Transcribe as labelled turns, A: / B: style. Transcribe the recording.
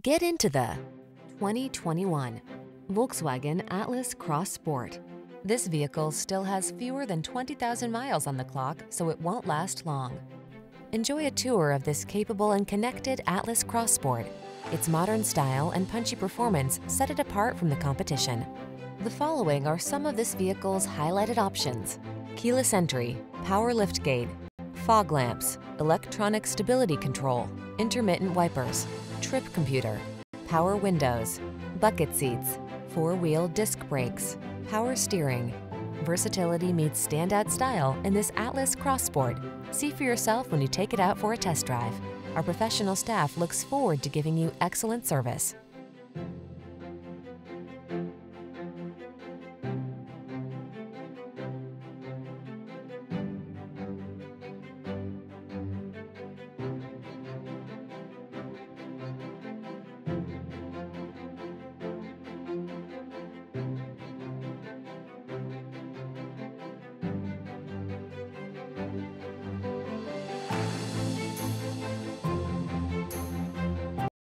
A: Get into the 2021 Volkswagen Atlas Cross Sport. This vehicle still has fewer than 20,000 miles on the clock, so it won't last long. Enjoy a tour of this capable and connected Atlas Cross Sport. Its modern style and punchy performance set it apart from the competition. The following are some of this vehicle's highlighted options. Keyless entry, power liftgate, fog lamps, electronic stability control, intermittent wipers, trip computer, power windows, bucket seats, four-wheel disc brakes, power steering. Versatility meets standout style in this Atlas Cross Sport. See for yourself when you take it out for a test drive. Our professional staff looks forward to giving you excellent service.